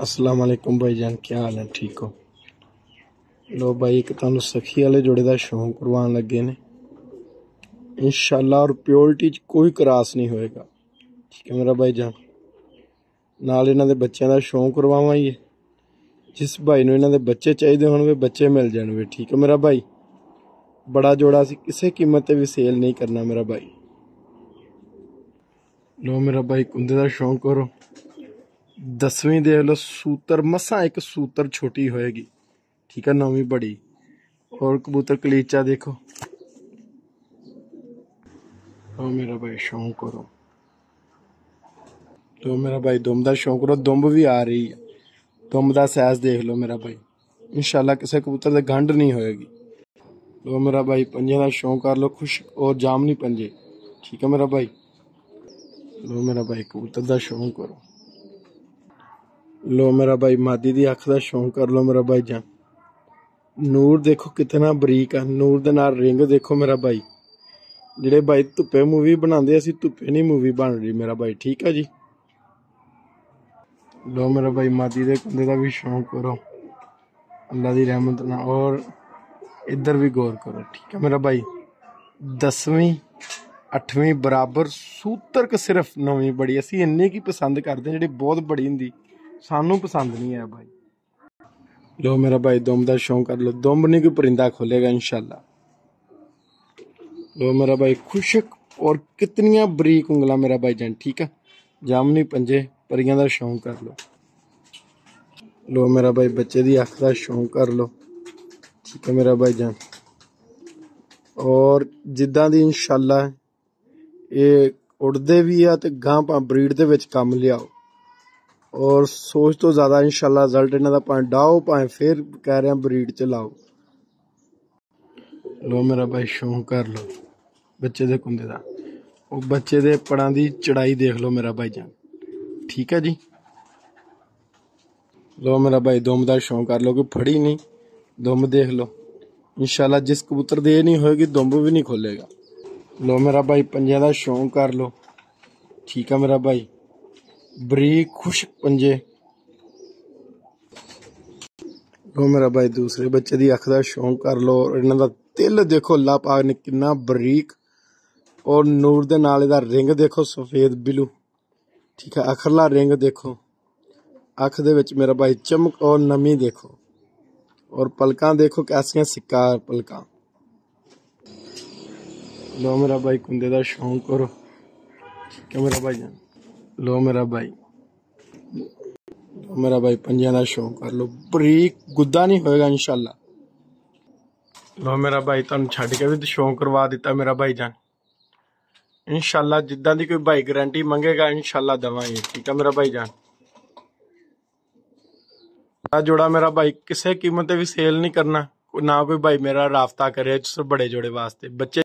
ਅਸਲਾਮ ਅਲੈਕੁਮ ਭਾਈ ਜਾਨ ਕੀ ਹਾਲ ਹੈ ਠੀਕ ਹੋ ਲੋ ਭਾਈ ਇੱਕ ਤੁਹਾਨੂੰ ਸਖੀ ਵਾਲੇ ਜੋੜੇ ਦਾ ਸ਼ੌਂਕ ਕਰਵਾਉਣ ਲੱਗੇ ਨੇ ਇਨਸ਼ਾਅੱਲਾ ਔਰ ਪਿਓਰਿਟੀ ਚ ਕੋਈ ਕਰਾਸ ਨਹੀਂ ਹੋਏਗਾ ਠੀਕ ਹੈ ਮੇਰਾ ਭਾਈ ਜਾਨ ਨਾਲ ਇਹਨਾਂ ਦੇ ਬੱਚਿਆਂ ਦਾ ਸ਼ੌਂਕ ਕਰਵਾਵਾਂਗੇ ਜਿਸ ਭਾਈ ਨੂੰ ਇਹਨਾਂ ਦੇ ਬੱਚੇ ਚਾਹੀਦੇ ਹੋਣਗੇ ਬੱਚੇ ਮਿਲ ਜਾਣਗੇ ਠੀਕ ਹੈ ਮੇਰਾ ਭਾਈ ਬੜਾ ਜੋੜਾ ਸੀ ਕਿਸੇ ਕੀਮਤ ਤੇ ਵੀ ਸੇਲ ਨਹੀਂ ਕਰਨਾ ਮੇਰਾ ਭਾਈ ਲੋ ਮੇਰਾ ਭਾਈ ਕੁੰਦੇ ਦਾ ਸ਼ੌਂਕ ਕਰੋ ਦਸਵੀਂ ਦੇਖ ਲਓ ਸੂਤਰ ਮਸਾਂ ਇੱਕ ਸੂਤਰ ਛੋਟੀ ਹੋਏਗੀ ਠੀਕ ਹੈ ਨੌਵੀਂ ਬੜੀ ਔਰ ਕਬੂਤਰ ਕਲੀਚਾ ਦੇਖੋ ਲੋ ਮੇਰਾ ਭਾਈ ਸ਼ੌਂਕ ਕਰੋ ਲੋ ਮੇਰਾ ਭਾਈ ਦੁੰਬ ਦਾ ਸ਼ੌਂਕ ਕਰੋ ਦੁੰਬ ਵੀ ਆ ਰਹੀ ਹੈ ਦੁੰਬ ਦਾ ਸਾਈਜ਼ ਦੇਖ ਲਓ ਮੇਰਾ ਭਾਈ ਇਨਸ਼ਾਅੱਲਾ ਕਿਸੇ ਕਬੂਤਰ ਦੇ ਗੰਢ ਨਹੀਂ ਹੋਏਗੀ ਲੋ ਮੇਰਾ ਭਾਈ ਪੰਜੇ ਦਾ ਸ਼ੌਂਕ ਕਰ ਲਓ ਖੁਸ਼ ਔਰ ਜਾਮ ਨਹੀਂ ਪੰਜੇ ਠੀਕ ਹੈ ਮੇਰਾ ਭਾਈ ਲੋ ਮੇਰਾ ਭਾਈ ਕਬੂਤਰ ਦਾ ਸ਼ੌਂਕ ਕਰੋ ਲੋ ਮੇਰਾ ਭਾਈ ਮਾਦੀ ਦੀ ਅੱਖ ਦਾ ਸ਼ੌਂਕ ਕਰ ਲੋ ਮੇਰਾ ਭਾਈ ਜਾਨ। ਨੂਰ ਦੇਖੋ ਕਿਤਨਾ ਬਰੀਕ ਆ। ਨੂਰ ਦੇ ਨਾਲ ਰਿੰਗ ਦੇਖੋ ਮੇਰਾ ਭਾਈ ਜਿਹੜੇ ਭਾਈ ਧੁੱਪੇ ਮੂਵੀ ਬਣਾਉਂਦੇ, ਅਸੀਂ ਧੁੱਪੇ ਨਹੀਂ ਮੂਵੀ ਬਣ ਰਹੀ ਮੇਰਾ ਭਾਈ ਠੀਕ ਆ ਜੀ? ਲੋ ਮੇਰਾ ਭਾਈ ਮਾਦੀ ਦੇ ਕੁੰਦੇ ਦਾ ਵੀ ਸ਼ੌਂਕ ਕਰੋ। ਅੱਲਾ ਦੀ ਰਹਿਮਤ ਨਾਲ। ਔਰ ਇੱਧਰ ਵੀ ਗੌਰ ਕਰੋ। ਠੀਕ ਹੈ ਮੇਰਾ ਭਾਈ 10ਵੀਂ 8ਵੀਂ ਬਰਾਬਰ ਸੂਤਰ ਕ ਸਿਰਫ ਨੌਵੀਂ ਬੜੀ। ਅਸੀਂ ਇੰਨੇ ਕੀ ਪਸੰਦ ਕਰਦੇ ਜਿਹੜੀ ਬਹੁਤ ਬੜੀ ਹੁੰਦੀ। ਸਾਨੂੰ ਪਸੰਦ ਨਹੀਂ ਹੈ ਭਾਈ ਲੋ ਮੇਰਾ ਭਾਈ ਦੁੰਬ ਦਾ ਸ਼ੌਂਕ ਕਰ ਲੋ ਦੁੰਬ ਨਹੀਂ ਕੋਈ ਪਰਿੰਦਾ ਖੋਲੇਗਾ ਇਨਸ਼ਾਅੱਲਾ ਲੋ ਮੇਰਾ ਭਾਈ ਖੁਸ਼ਕ ਔਰ ਕਿਤਨੀਆਂ ਬਰੀਕ ਉਂਗਲਾਂ ਮੇਰਾ ਭਾਈ ਜਾਨ ਠੀਕ ਹੈ ਜਾਮਨੀ ਪੰਜੇ ਪਰੀਆਂ ਦਾ ਸ਼ੌਂਕ ਕਰ ਲੋ ਲੋ ਮੇਰਾ ਭਾਈ ਬੱਚੇ ਦੀ ਅੱਖ ਦਾ ਸ਼ੌਂਕ ਕਰ ਲੋ ਠੀਕ ਹੈ ਮੇਰਾ ਭਾਈ ਜਾਨ ਔਰ ਜਿੱਦਾਂ ਦੀ ਇਨਸ਼ਾਅੱਲਾ ਇਹ ਉੜਦੇ ਵੀ ਆ ਤੇ ਗਾਂ ਪਾ ਬਰੀਡ ਦੇ ਵਿੱਚ ਕੰਮ ਲਿਆਓ ਔਰ ਸੋਚ ਤੋਂ ਜ਼ਿਆਦਾ ਇਨਸ਼ਾਅੱਲਾ ਰਿਜ਼ਲਟ ਇਹਨਾਂ ਦਾ ਭਾਵੇਂ ਡਾਓ, ਭਾਵੇਂ ਫਿਰ ਕਹਿ ਰਹੇ ਆ ਬਰੀਡ ਚ ਲਾਓ। ਲੋ ਮੇਰਾ ਭਾਈ, ਸ਼ੌਂਕ ਕਰ ਲੋ ਬੱਚੇ ਦੇ ਕੁੰਦੇ ਦਾ। ਉਹ ਬੱਚੇ ਦੇ ਪੜਾਂ ਦੀ ਚੜਾਈ ਦੇਖ ਲੋ ਮੇਰਾ ਭਾਈ ਜਾਨ। ਠੀਕ ਹੈ ਜੀ? ਲੋ ਮੇਰਾ ਭਾਈ, ਦੁੰਮ ਦਾ ਸ਼ੌਂਕ ਕਰ ਲੋ ਕਿ ਫੜੀ ਨਹੀਂ, ਦੁੰਮ ਦੇਖ ਲੋ ਇਨਸ਼ਾਅੱਲਾ ਜਿਸ ਕਬੂਤਰ ਦੇ ਇਹ ਨਹੀਂ ਹੋਏਗੀ ਦੁੰਬ ਵੀ ਨਹੀਂ ਖੋਲੇਗਾ ਲੋ ਮੇਰਾ ਭਾਈ ਪੰਜਿਆਂ ਦਾ ਸ਼ੌਂਕ ਕਰ ਲੋ ਠੀਕ ਆ ਮੇਰਾ ਭਾਈ? ਬਰੀਕ ਖੁਸ਼ਕ ਪੰਜੇ ਲੋ ਮੇਰਾ ਭਾਈ ਦੂਸਰੇ ਬੱਚੇ ਦੀ ਅੱਖ ਦਾ ਸ਼ੌਂਕ ਕਰ ਲੋ ਇਹਨਾਂ ਦਾ ਤਿਲ ਦੇਖੋ ਅੱਲਾ ਪਾਕ ਨੇ ਕਿੰਨਾ ਬਰੀਕ ਔਰ ਨੂਰ ਦੇ ਨਾਲ ਇਹਦਾ ਰਿੰਗ ਦੇਖੋ ਸਫੇਦ ਬਿਲੂ ਠੀਕ ਹੈ ਅਖਰਲਾ ਰਿੰਗ ਦੇਖੋ ਅੱਖ ਦੇ ਵਿੱਚ ਮੇਰਾ ਭਾਈ ਚਮਕ ਔਰ ਨਮੀ ਦੇਖੋ ਔਰ ਪਲਕਾਂ ਦੇਖੋ ਕੈਸੀਆਂ ਸਿੱਕਾ ਪਲਕਾਂ ਲੋ ਮੇਰਾ ਭਾਈ ਕੁੰਦੇ ਦਾ ਸ਼ੌਂਕ ਕਰੋ ਠੀਕ ਹੈ ਮੇਰਾ ਭਾਈ ਜਾਨ लो मेरा भाई। लो मेरा भाई पंजाना शो कर लो। बरीक गुद्दा नहीं होएगा इनशाला लो मेरा भाई तुम छड़ के भी शो करवा दिता मेरा भाई जान। इनशाला जिदा की कोई भाई गारंटी मंगेगा इनशाला दवांगे ठीक है मेरा भाई जान। जोड़ा मेरा भाई, किसी कीमत भी सेल नहीं करना। ना कोई भाई मेरा राबता करे बड़े जोड़े वास्ते। बच्चे